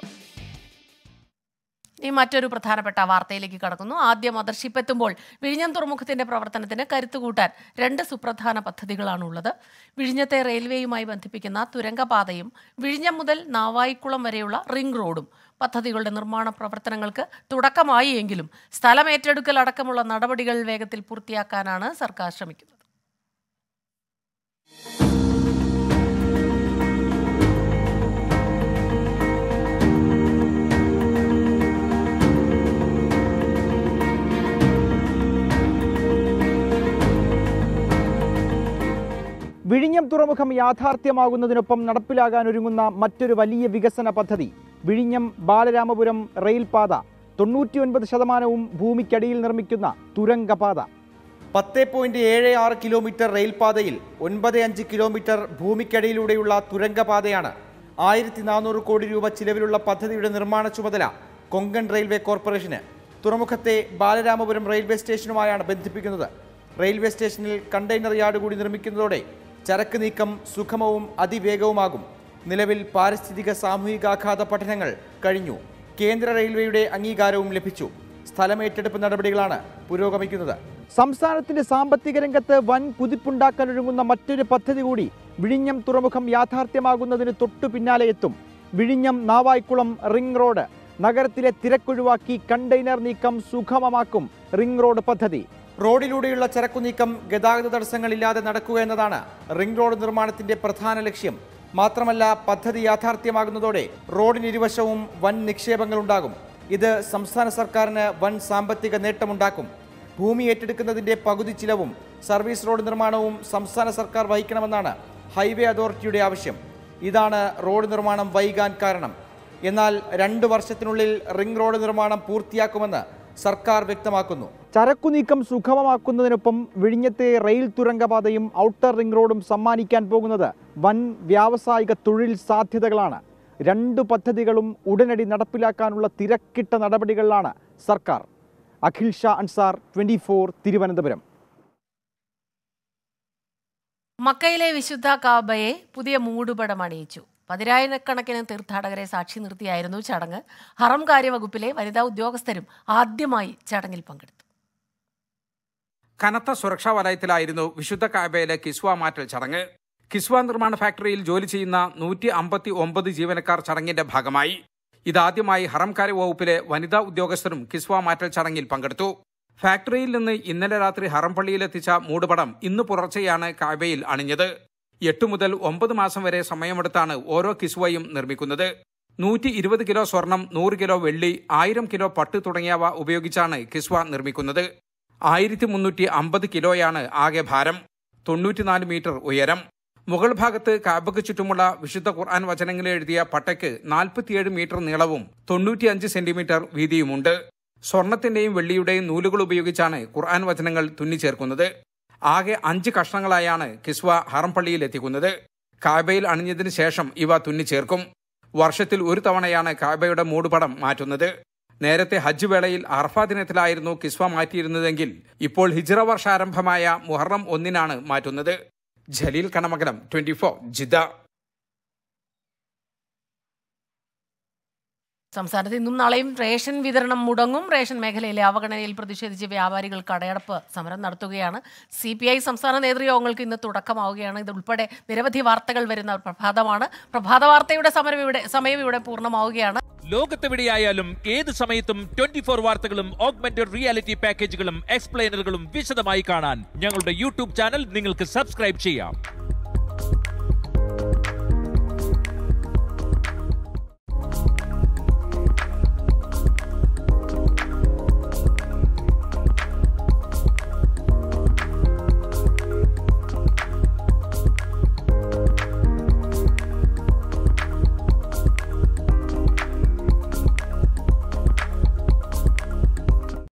ഈ മറ്റൊരു പ്രധാനപ്പെട്ട വാർത്തയിലേക്ക് കടക്കുന്നു. ആദ്യ മദർഷിപ്പ് എത്തുമ്പോൾ വിഴിഞ്ഞം തുറമുഖത്തിന്റെ പ്രവർത്തനത്തിന് കരുത്തുകൂട്ടാൻ രണ്ട് സുപ്രധാന പദ്ധതികളാണുള്ളത്. വിഴിഞ്ഞത്തെ റെയിൽവേയുമായി ബന്ധിപ്പിക്കുന്ന തുരങ്കപാതയും വിഴിഞ്ഞം മുതൽ നാവായിക്കുളം വരെയുള്ള റിംഗ് റോഡും പദ്ധതികളുടെ നിർമ്മാണ പ്രവർത്തനങ്ങൾക്ക് തുടക്കമായി എങ്കിലും സ്ഥലമേറ്റെടുക്കൽ അടക്കമുള്ള നടപടികൾ വേഗത്തിൽ പൂർത്തിയാക്കാനാണ് സർക്കാർ ശ്രമിക്കുന്നത്. വിഴിഞ്ഞം തുറമുഖം യാഥാർത്ഥ്യമാകുന്നതിനൊപ്പം നടപ്പിലാകാൻ ഒരുങ്ങുന്ന മറ്റൊരു വലിയ വികസന പദ്ധതി വിഴിഞ്ഞം ബാലരാമപുരം റെയിൽപാത തൊണ്ണൂറ്റിയൊൻപത് ശതമാനവും ഭൂമിക്കടിയിൽ നിർമ്മിക്കുന്ന തുരങ്കപാത. പത്ത് പോയിന്റ് ഏഴ് ആറ് കിലോമീറ്റർ റെയിൽപാതയിൽ ഒൻപത് അഞ്ച് കിലോമീറ്റർ ഭൂമിക്കടിയിലൂടെയുള്ള തുരങ്കപാതയാണ് ആയിരത്തി നാനൂറ് കോടി രൂപ ചിലവിലുള്ള പദ്ധതിയുടെ നിർമ്മാണ ചുമതല കൊങ്കൺ റെയിൽവേ കോർപ്പറേഷന്. തുറമുഖത്തെ ബാലരാമപുരം റെയിൽവേ സ്റ്റേഷനുമായാണ് ബന്ധിപ്പിക്കുന്നത്. റെയിൽവേ സ്റ്റേഷനിൽ കണ്ടെയ്നർ യാർഡ് കൂടി നിർമ്മിക്കുന്നതോടെ ചരക്ക് നീക്കം സുഖമവും അതിവേഗവുമാകും. നിലവിൽ പാരിസ്ഥിതിക സാമൂഹികാഘാത പഠനങ്ങൾ കഴിഞ്ഞു. കേന്ദ്ര റെയിൽവേയുടെ അംഗീകാരവും ലഭിച്ചു. സ്ഥലമേറ്റെടുപ്പ് നടപടികളാണ് പുരോഗമിക്കുന്നത്. സംസ്ഥാനത്തിന്റെ സാമ്പത്തിക രംഗത്ത് വൻ കുതിപ്പുണ്ടാക്കാനൊരുങ്ങുന്ന മറ്റൊരു പദ്ധതി കൂടി വിഴിഞ്ഞം തുറമുഖം യാഥാർത്ഥ്യമാകുന്നതിന് തൊട്ടു പിന്നാലെ എത്തും. വിഴിഞ്ഞം നാവായിക്കുളം റിംഗ് റോഡ്. നഗരത്തിലെ തിരക്കൊഴിവാക്കി കണ്ടെയ്നർ നീക്കം സുഗമമാക്കും റിംഗ് റോഡ് പദ്ധതി. റോഡിലൂടെയുള്ള ചരക്കു നീക്കം ഗതാഗത തടസ്സങ്ങളില്ലാതെ നടക്കുക എന്നതാണ് റിംഗ് റോഡ് നിർമ്മാണത്തിന്റെ പ്രധാന ലക്ഷ്യം. മാത്രമല്ല പദ്ധതി യാഥാർത്ഥ്യമാകുന്നതോടെ റോഡിന് റോഡിനിരുവശവും വൻ നിക്ഷേപങ്ങളുണ്ടാകും. ഇത് സംസ്ഥാന സർക്കാരിന് വൻ സാമ്പത്തിക നേട്ടമുണ്ടാക്കും. ഭൂമി ഏറ്റെടുക്കുന്നതിന്റെ പകുതി ചിലവും സർവീസ് റോഡ് നിർമ്മാണവും സംസ്ഥാന സർക്കാർ വഹിക്കണമെന്നാണ് ഹൈവേ അതോറിറ്റിയുടെ ആവശ്യം. ഇതാണ് റോഡ് നിർമ്മാണം വൈകാൻ കാരണം. എന്നാൽ രണ്ട് വർഷത്തിനുള്ളിൽ റിംഗ് റോഡ് നിർമ്മാണം പൂർത്തിയാക്കുമെന്ന് സർക്കാർ വ്യക്തമാക്കുന്നു. ചരക്കുനീക്കം സുഗമമാക്കുന്നതിനൊപ്പം വിഴിഞ്ഞത്തെ റെയിൽ തുരങ്കപാതയും ഔട്ടർ റിംഗ് റോഡും സമ്മാനിക്കാൻ പോകുന്നത് വൻ വ്യാവസായിക തൊഴിൽ സാധ്യതകളാണ്. രണ്ട് പദ്ധതികളും ഉടനടി നടപ്പിലാക്കാനുള്ള തിരക്കിട്ട നടപടികളിലാണ് സർക്കാർ. അഖിൽ ഷാ അൻസാർ ട്വന്റി തിരുവനന്തപുരം. മക്കയിലെ വിശുദ്ധ കാബയെ പുതിയ മൂടുപടം അണിയിച്ചു. പതിനായിരക്കണക്കിന് തീർത്ഥാടകരെ സാക്ഷി നിർത്തിയായിരുന്നു ചടങ്ങ്. ഹറം കാര്യവകുപ്പിലെ വനിതാ ഉദ്യോഗസ്ഥരും ആദ്യമായി ചടങ്ങിൽ പങ്കെടുത്തു. കനത്ത സുരക്ഷാ വലയത്തിലായിരുന്നു വിശുദ്ധ കാബയിലെ കിസ്വ മാറ്റൽ ചടങ്ങ്. കിസ്വ നിർമ്മാണ ഫാക്ടറിയിൽ ജോലി ചെയ്യുന്ന നൂറ്റി അമ്പത്തി ഒമ്പത് ജീവനക്കാർ ചടങ്ങിന്റെ ഭാഗമായി. ഇതാദ്യമായി ഹറംകാര്യ വകുപ്പിലെ വനിതാ ഉദ്യോഗസ്ഥരും കിസ്വ മാറ്റൽ ചടങ്ങിൽ പങ്കെടുത്തു. ഫാക്ടറിയിൽ നിന്ന് ഇന്നലെ രാത്രി ഹറംപള്ളിയിലെത്തിച്ച മൂടുപടം ഇന്ന് പുലർച്ചെയാണ് കാബയിൽ അണിഞ്ഞത്. എട്ട് മുതൽ ഒമ്പത് മാസം വരെ സമയമെടുത്താണ് ഓരോ കിസുവയും നിർമ്മിക്കുന്നത്. നൂറ്റി ഇരുപത് കിലോ സ്വർണം നൂറ് കിലോ വെള്ളി ആയിരം കിലോ പട്ട് തുടങ്ങിയവ ഉപയോഗിച്ചാണ് കിസ്വ നിർമ്മിക്കുന്നത്. ആയിരത്തി മുന്നൂറ്റി അമ്പത് കിലോയാണ് ആകെ ഭാരം. തൊണ്ണൂറ്റിനാല് മീറ്റർ ഉയരം. മുകൾ ഭാഗത്ത് കാബക്ക് ചുറ്റുമുള്ള വിശുദ്ധ ഖുർആൻ വചനങ്ങൾ എഴുതിയ പട്ടയ്ക്ക് നാൽപ്പത്തിയേഴ് മീറ്റർ നീളവും തൊണ്ണൂറ്റിയഞ്ച് സെന്റിമീറ്റർ വീതിയുമുണ്ട്. സ്വർണത്തിന്റെയും വെള്ളിയുടെയും നൂലുകൾ ഉപയോഗിച്ചാണ് ഖുർആൻ വചനങ്ങൾ തുന്നിച്ചേർക്കുന്നത്. ആകെ അഞ്ച് കഷ്ണങ്ങളായാണ് കിസ്വ ഹറംപള്ളിയിൽ എത്തിക്കുന്നത്. കാബയിൽ അണിഞ്ഞതിന് ശേഷം ഇവ തുന്നിച്ചേർക്കും. വർഷത്തിൽ ഒരു തവണയാണ് കാബയുടെ മൂടുപടം മാറ്റുന്നത്. നേരത്തെ ഹജ്ജ് വേളയിൽ അർഫ ദിനത്തിലായിരുന്നു കിസ്വ മാറ്റിയിരുന്നതെങ്കിൽ ഇപ്പോൾ ഹിജ്റ വർഷാരംഭമായ മുഹറം ഒന്നിനാണ് മാറ്റുന്നത്. ജലീൽ കണമകലം ട്വന്റി ഫോർ സംസ്ഥാനത്ത് ഇന്നും നാളെയും റേഷൻ വിതരണം മുടങ്ങും. റേഷൻ മേഖലയിലെ അവഗണനയിൽ പ്രതിഷേധിച്ച് വ്യാപാരികൾ കടയടപ്പ് സമരം നടത്തുകയാണ്. സി പി ഐ സംസ്ഥാന നേതൃയോഗങ്ങൾക്ക് ഇന്ന് തുടക്കമാവുകയാണ്. ഇതുൾപ്പെടെ നിരവധി വാർത്തകൾ വരുന്ന പ്രഭാതമാണ്. പ്രഭാത വാർത്തയുടെ സമരം ഇവിടെ സമയം ഇവിടെ പൂർണമാവുകയാണ്. ലോകത്തെവിടെയായാലും ഏത് സമയത്തും ട്വന്റി ഫോർ വാർത്തകളും ഓഗ്മെന്റഡ് റിയാലിറ്റി പാക്കേജുകളും എക്സ്പ്ലെയിനറുകളും വിശദമായി കാണാൻ ഞങ്ങളുടെ യൂട്യൂബ് ചാനൽ നിങ്ങൾക്ക് സബ്സ്ക്രൈബ് ചെയ്യാം.